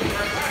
Come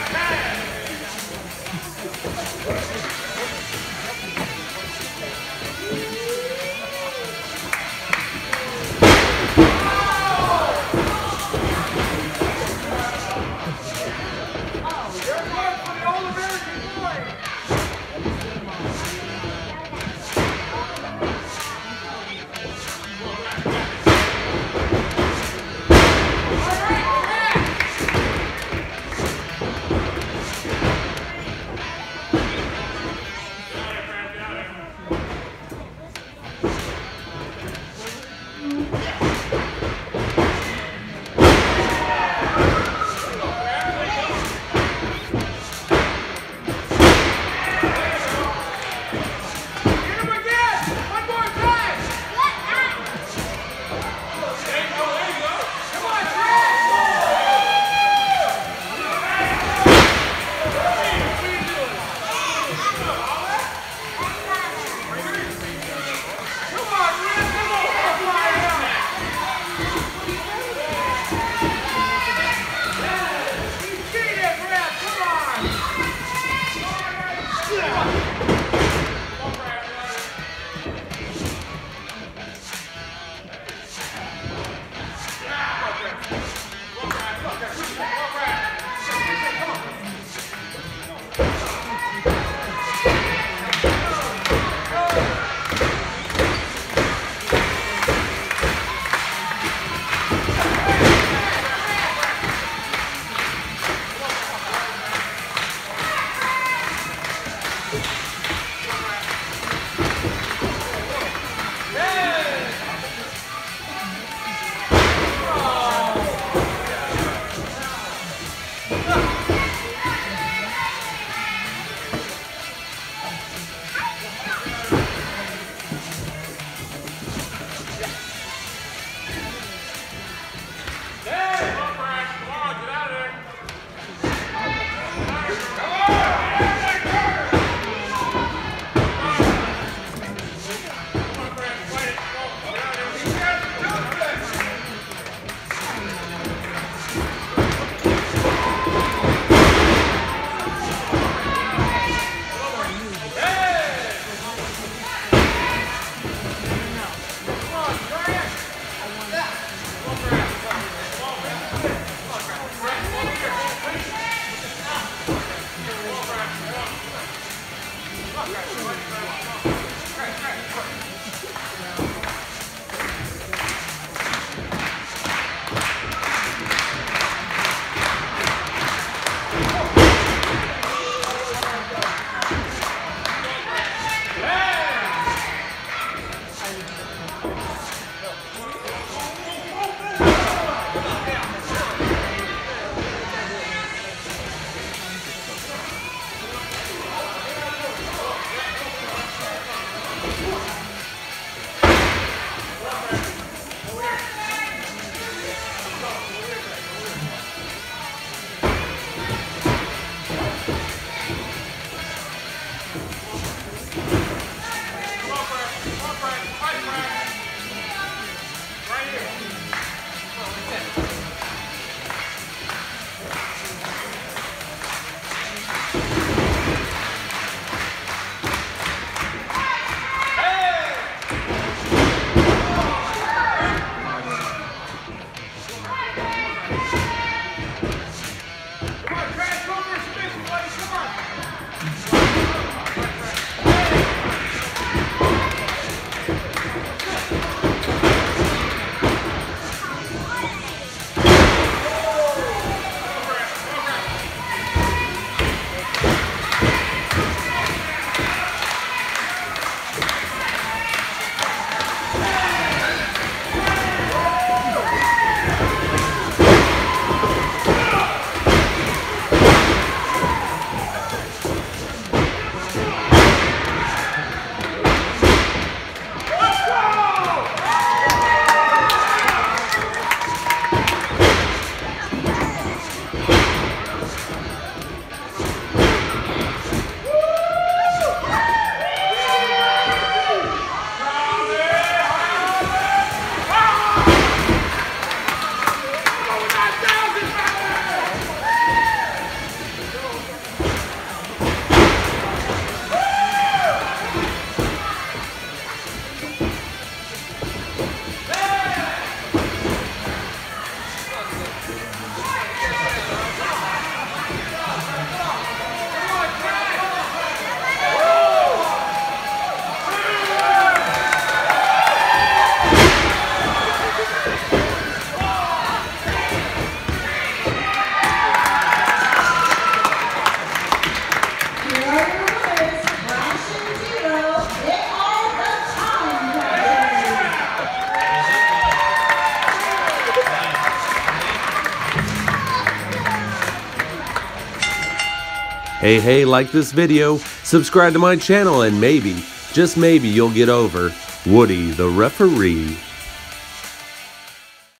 Hey, hey, like this video, subscribe to my channel, and maybe, just maybe, you'll get over Woody the referee.